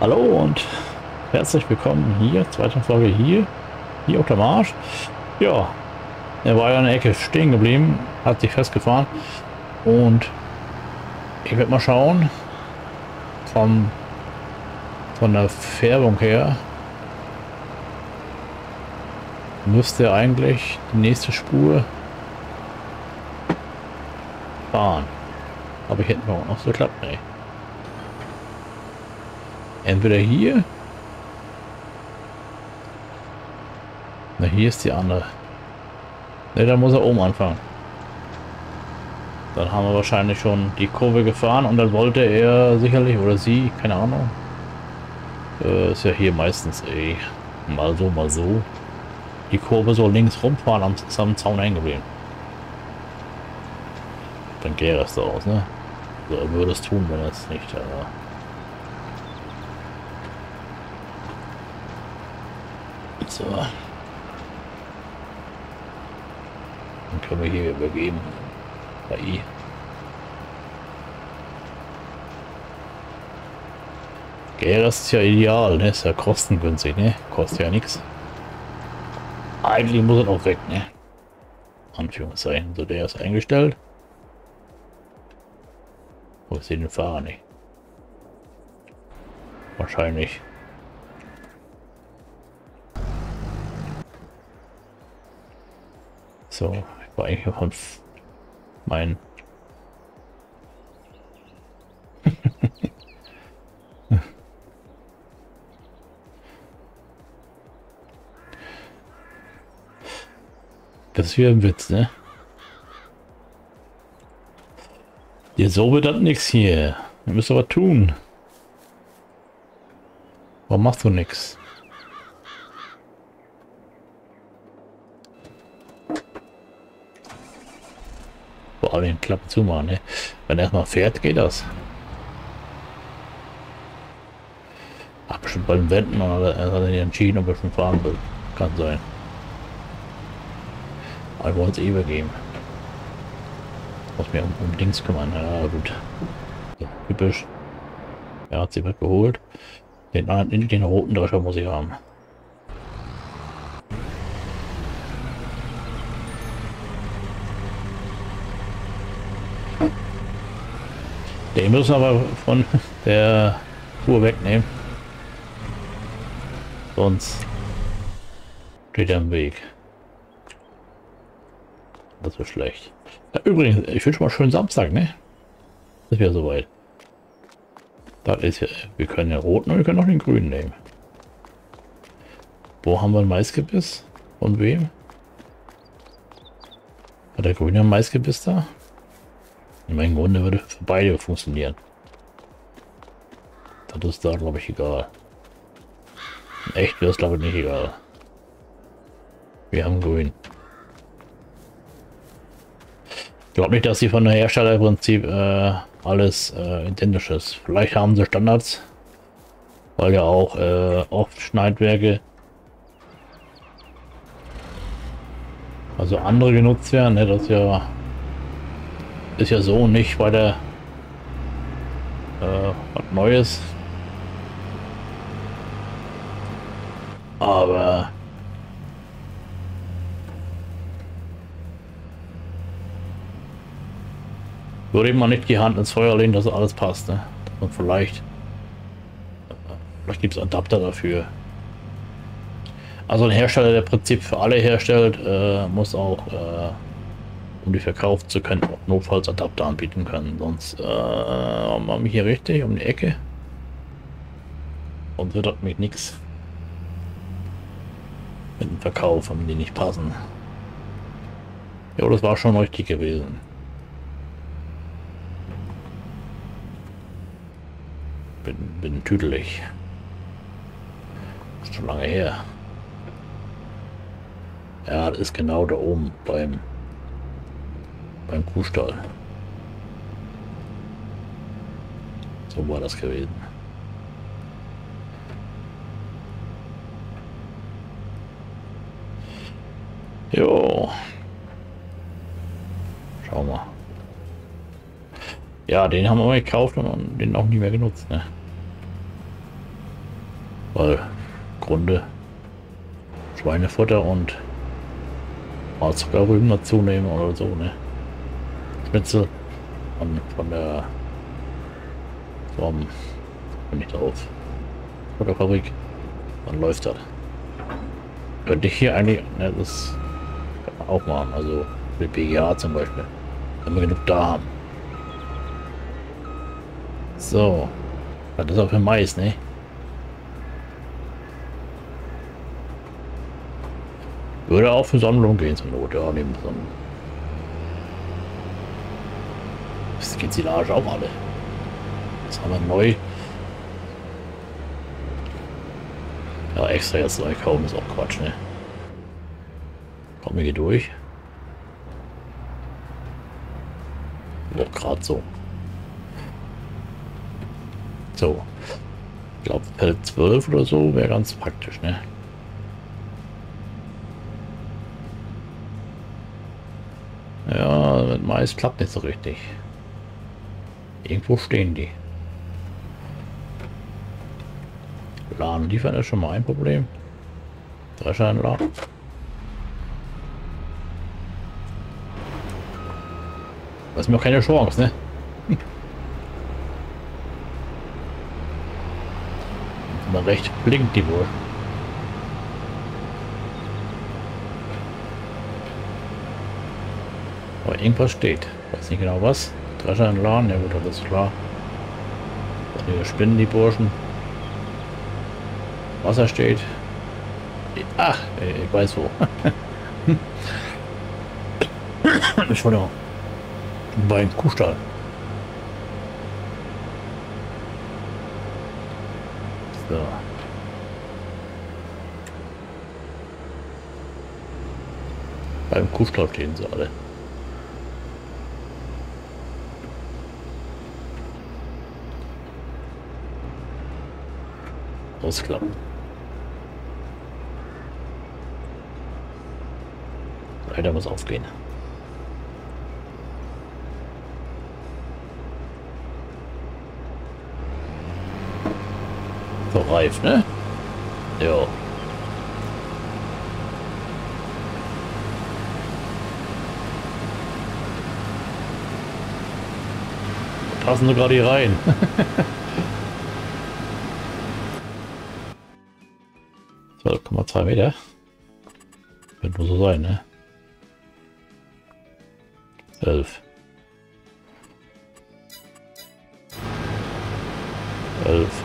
Hallo und herzlich willkommen hier, zweite Folge hier, hier auf der Marsch. Ja, er war ja in der Ecke stehen geblieben, hat sich festgefahren und ich werde mal schauen, vom, von der Färbung her müsste eigentlich die nächste Spur fahren. Aber ich hätte noch so klappt, nicht. Entweder hier. Na, hier ist die andere. Ne, da muss er oben anfangen. Dann haben wir wahrscheinlich schon die Kurve gefahren und dann wollte er sicherlich, oder sie, keine Ahnung. Äh, ist ja hier meistens eh mal so, mal so. Die Kurve so links rumfahren am, am Zaun hängen geblieben. Dann gäre es da aus, ne? So, er würde es tun, wenn er es nicht. Äh, So. Dann können wir hier übergeben. Bei I. Geras ist ja ideal, ne? Ist ja kostengünstig, ne? Kostet ja nichts. Eigentlich muss er noch weg, ne? Anführungszeichen. So, der ist eingestellt. Wo ist den Fahrer nicht? Wahrscheinlich So, ich war eigentlich von mein Das ist wieder ein Witz, ne? Ja, so wird das nichts hier. Wir müssen aber tun. Warum machst du nichts? Vor allem Klappe zumachen. Ne? Wenn er erstmal fährt, geht das. Hab bestimmt beim Wenden oder er hat sich entschieden, ob er schon fahren will. Kann sein. Aber wir es eh übergeben. Muss mir um, um Dings kümmern. Ja, gut. So, typisch. Er hat sie weggeholt. Den, den roten Drescher muss ich haben. Den müssen aber von der Tour wegnehmen. Sonst steht er im Weg. Das wird schlecht. Ja, übrigens, ich wünsche mal schönen Samstag, ne? Das wäre soweit. Das ist ja, wir können den roten und wir können auch den grünen nehmen. Wo haben wir ein Maisgebiss? Von wem? Hat der grüne Maisgebiss da? In meinem Grunde würde für beide funktionieren. Das ist da, glaube ich, egal. Echt wäre es, glaube ich, nicht egal. Wir haben grün. Ich glaube nicht, dass sie von der Hersteller im Prinzip äh, alles äh, identisch ist. Vielleicht haben sie Standards, weil ja auch äh, oft Schneidwerke also andere genutzt werden. Ne? Das ja ist ja so nicht weil der äh, was Neues. Aber würde ich mal nicht die Hand ins Feuer legen, dass alles passt. Ne? Und vielleicht, vielleicht gibt es Adapter dafür. Also ein Hersteller, der Prinzip für alle herstellt, äh, muss auch äh, um die verkaufen zu können, auch notfalls Adapter anbieten können. Sonst äh, haben wir hier richtig um die Ecke. Und wird dort mit nichts mit dem Verkauf, wenn die nicht passen. Ja, das war schon richtig gewesen. Bin, bin tüdelig. Ist schon lange her. Ja, das ist genau da oben beim beim Kuhstall. So war das gewesen. Jo. Schau mal. Ja, den haben wir gekauft und den auch nie mehr genutzt, ne? Weil Grunde Schweinefutter und mal Zuckerrüben dazu nehmen oder so, ne? Schnitzel. Von, von der vom bin ich drauf. Futterfabrik dann läuft das könnte ich hier eigentlich ne, das kann man auch machen. Also mit PGA zum Beispiel. Wenn wir genug da haben. So. Das ist auch für Mais ne? Würde auch für Sammlung gehen zur Not, ja, neben Sammlung. Silage auch alle. Das haben wir neu. Ja, extra jetzt neu kaufen ist auch Quatsch, ne? Kommen wir hier durch. Auch gerade so. So. Ich glaube, Feld 12 oder so wäre ganz praktisch, ne? Ja, mit Mais klappt nicht so richtig. Irgendwo stehen die. Laden liefern ist schon mal ein Problem. Drescher in Laden. Das ist mir auch keine Chance, ne? Mal recht blinkt die wohl. Aber irgendwas steht. Weiß nicht genau was. Drescher in Laden, ja gut, ist klar. Hier spinnen die Burschen. Wasser steht. Ach, ich weiß wo. Entschuldigung. Beim Kuhstall. So. Beim Kuhstall stehen sie alle. Ausklappen. Leider muss aufgehen. So reif, ne? Ja. Passen sogar die rein. 12,2 Meter. Wird nur so sein, ne? 11. 11.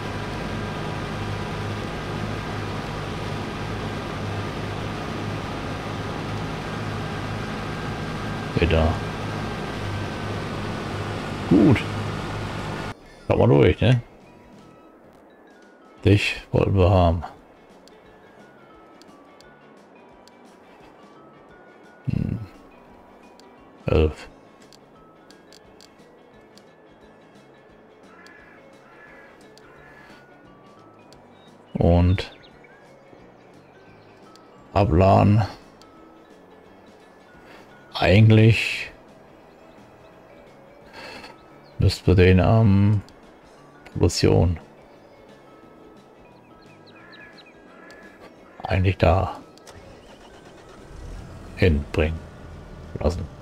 Meter. Gut. Kann man durch, ne? Dich wollen wir haben. Elf. Und abladen. Eigentlich müssten wir den am ähm, Produktion eigentlich da hinbringen lassen.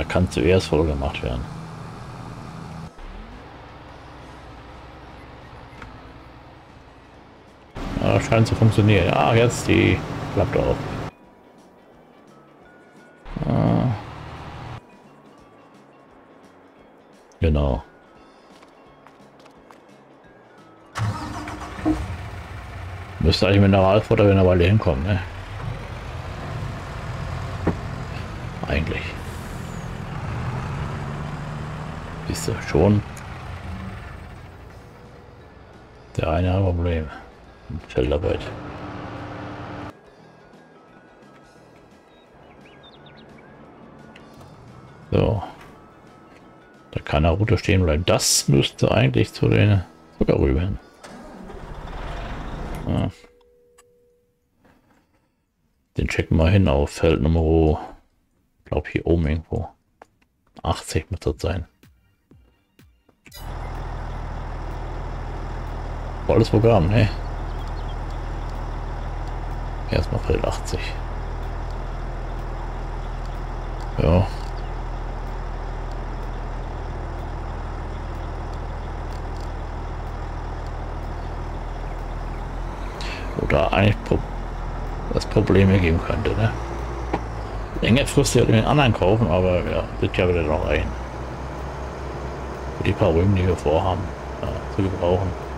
Da kann zuerst voll gemacht werden. Ja, scheint zu funktionieren. Ja, jetzt die klappt auch. Ah. Genau. Müsste eigentlich Mineralfutter wenn er Weile hinkommen, ne? Eigentlich. Siehst du, schon. Der eine hat Problem. Feldarbeit. So. Da kann er Route stehen bleiben. Das müsste eigentlich zu den Zuckerrüben. Ja. Den checken wir hin auf Feld Nummer, glaube hier oben irgendwo. 80 muss das sein. Volles Programm, ne? Erstmal Feld 80. Ja. Oder eigentlich Pro das Probleme geben könnte, ne? Längerfristig den anderen kaufen, aber ja, wird ja wieder noch ein. Für die paar Rüben, die wir vorhaben, ja, zu gebrauchen.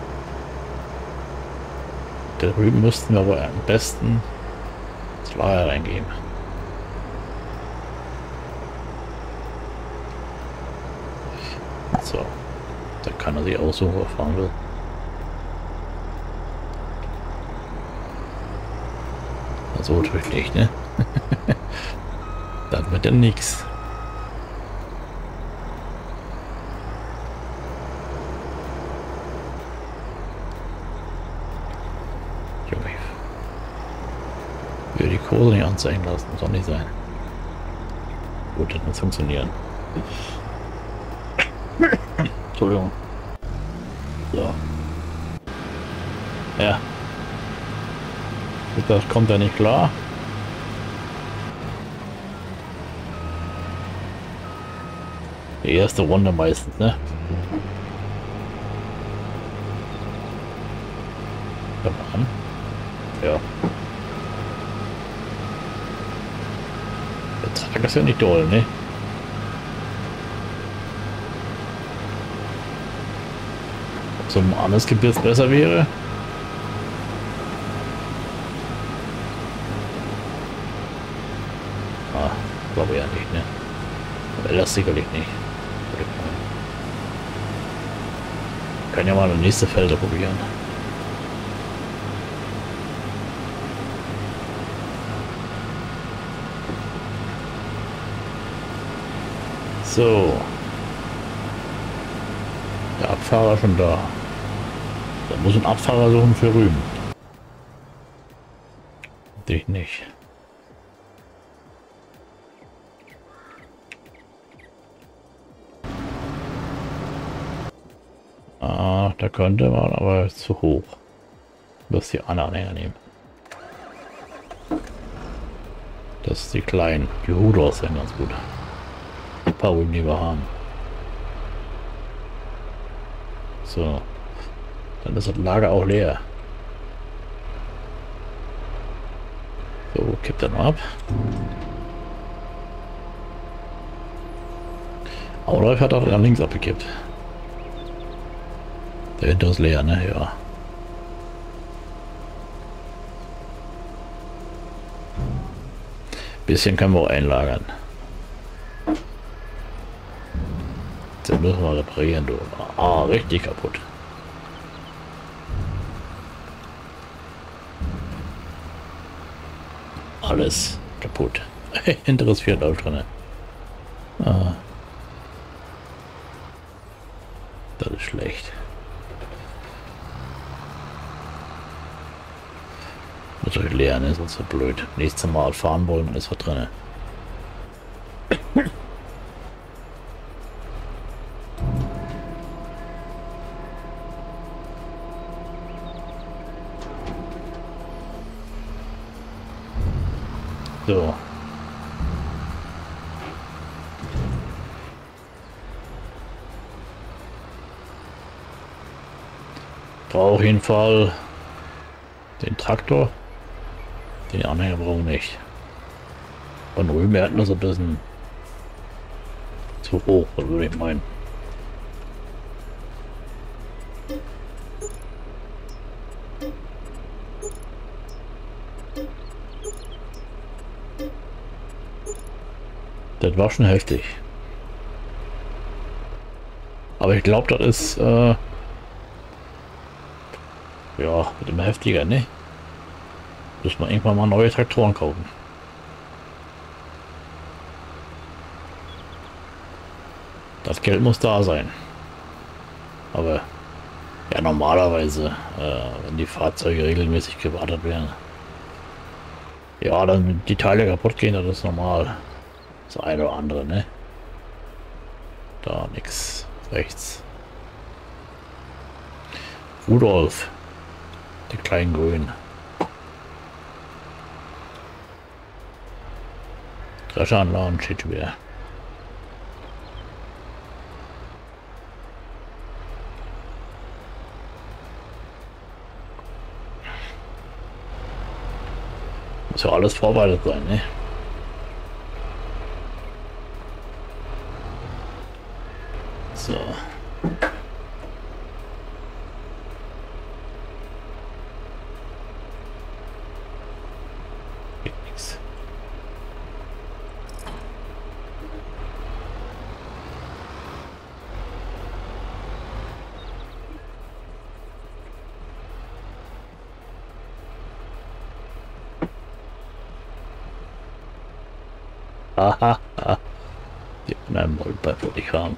Der Rüben müssten wir aber am besten das Lager reingeben. So, da kann er sich aussuchen, wo er fahren will. So natürlich nicht, ne? Dann wird ja nichts. Junge. Ich will die Kurse nicht anzeigen lassen, auch nicht sein. Gut, das muss funktionieren. Entschuldigung. So. Ja. Das kommt ja nicht klar. Die erste Runde meistens, ne? Ja. Trag ist ja nicht doll, ne? Ob so ein anderes Gebirge besser wäre? Ah, glaube ja nicht, ne? Das sicherlich nicht. Kann ja mal das nächste Felder probieren. So. Der Abfahrer schon da. Da muss ein Abfahrer suchen für Rüben. Dich nicht. Ah, da könnte man aber zu hoch. Muss die Anhänger nehmen. Das ist die kleinen. Die Rudolfs sind ganz gut. Die wir haben. So. Dann ist das Lager auch leer. So, kippt noch ab. Audolf hat auch links abgekippt. Der hinter ist leer, ne? Ja. Bisschen können wir auch einlagern. Den müssen wir reparieren, du. Ah, richtig kaputt. Alles kaputt. Hinteres Viertel drin. Ah. Das ist schlecht. Natürlich leer, ne? Sonst so blöd. Nächstes Mal fahren wollen, ist was drin. So. Brauche auf jeden Fall den Traktor. Den Anhänger brauchen wir nicht. Von Rüben hätten wir so ein bisschen zu hoch, würde ich meinen. Das war schon heftig. Aber ich glaube, das ist äh, ja mit dem heftiger, ne? Muss man irgendwann mal neue Traktoren kaufen. Das Geld muss da sein. Aber ja, normalerweise, äh, wenn die Fahrzeuge regelmäßig gewartet werden. Ja, dann die Teile kaputt gehen, das ist normal. Das eine oder andere, ne? Da nix. Rechts. Rudolf. Die kleinen Grünen. Drescheranlagen steht wieder. Muss ja alles vorbereitet sein, ne? So. Haha. Die anderen Molper würde ich haben.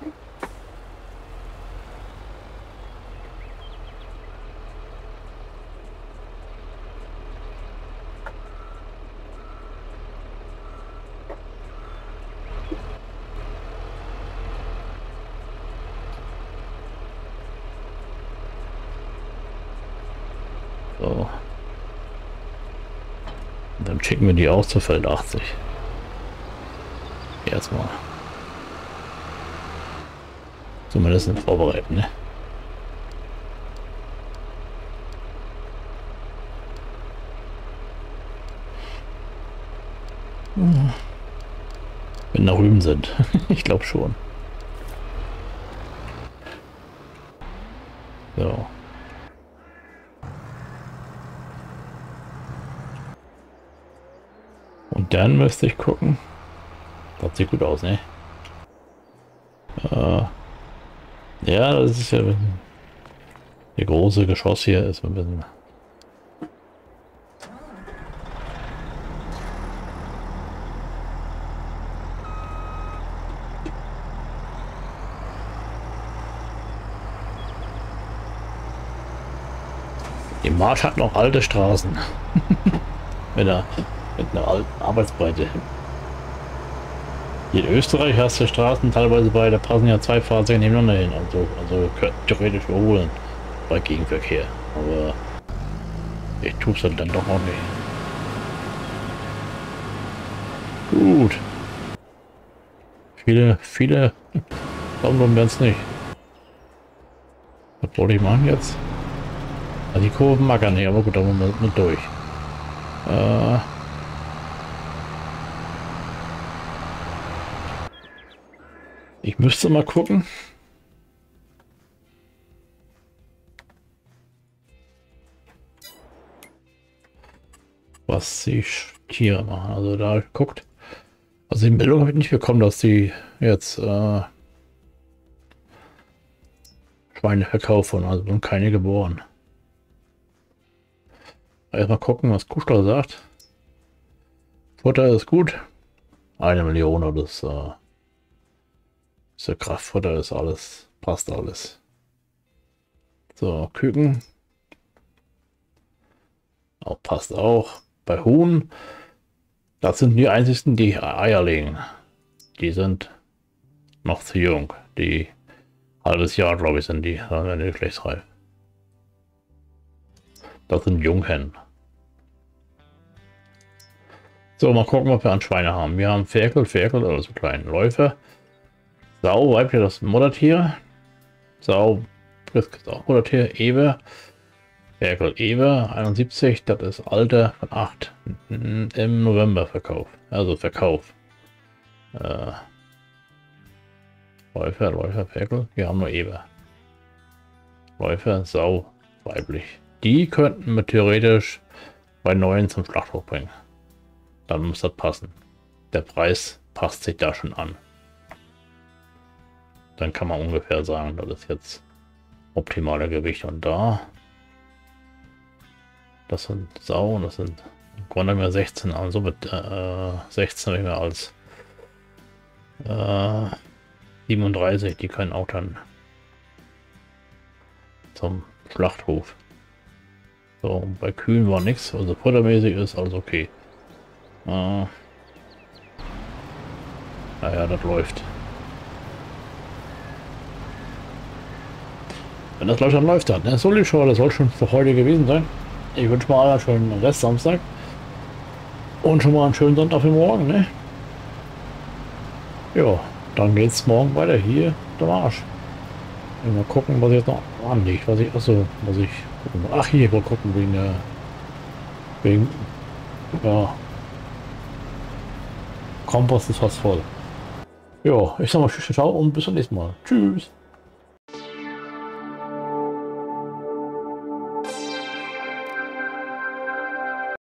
So. dann schicken wir die auch zu Feld 80 erstmal. Zumindest vorbereiten, ne? Wenn nach Rüben sind. ich glaube schon. So. Und dann müsste ich gucken. Das sieht gut aus, ne? Äh, ja, das ist ja... Der große Geschoss hier ist ein bisschen... Die Marsch hat noch alte Straßen. mit, einer, einer alten Arbeitsbreite. In Österreich hast du Straßen teilweise bei, da passen ja zwei Fahrzeuge nebeneinander hin. Also, also theoretisch überholen bei Gegenverkehr. Aber ich tue es halt dann doch auch nicht. Gut. Viele, viele Daumen werden es nicht. Was wollte ich machen jetzt? Also die Kurven mag er nicht, aber gut, da wollen wir mit durch. Äh, Ich müsste mal gucken. Was die Tiere machen. Also da guckt. Also die Meldung habe ich nicht bekommen, dass die jetzt äh, Schweine verkaufen. Also sind keine geboren. Erstmal gucken, was Kuschler sagt. Futter ist gut. Eine Million oder das. Äh, ist Kraftfutter, ist alles, passt alles. So, Küken. Auch passt auch. Bei Huhn, das sind die einzigen, die Eier legen. Die sind noch zu jung. Die halbes Jahr, glaube ich, sind die, dann die geschlechtsreif. Das sind Junghennen. So, mal gucken, ob wir an Schweine haben. Wir haben Ferkel, Ferkel, also kleinen Läufer. Sau, weiblich das Muttertier. Sau, das Muttertier, Ewe. Ferkel Ewe, 71, das ist Alter von 8. Im November Verkauf. Also Verkauf. Äh, Läufer, Läufer, Ferkel, wir haben nur Ewe. Läufer, Sau, weiblich. Die könnten wir theoretisch bei neuen zum Schlachthof bringen. Dann muss das passen. Der Preis passt sich da schon an dann kann man ungefähr sagen, das ist jetzt optimale Gewicht. Und da, das sind Sau, das sind im Grunde mehr 16, also mit äh, 16 habe ich mir als äh, 37, die können auch dann zum Schlachthof. So, bei Kühen war nichts, also futtermäßig ist alles okay. Äh, naja, das läuft. Wenn das läuft, dann läuft das. Ne? Soll die Show, das soll schon für heute gewesen sein. Ich wünsche mal einen schönen Rest Samstag. Und schon mal einen schönen Sonntag für morgen, ne? Ja, dann geht's morgen weiter hier, der Marsch. Mal gucken, was jetzt noch anliegt. Was ich, achso, was ich gucken. Ach, hier, mal gucken, wegen der, wegen, ja, Kompost ist fast voll. Ja, ich sag mal Tschüss, ciao und bis zum nächsten Mal. Tschüss.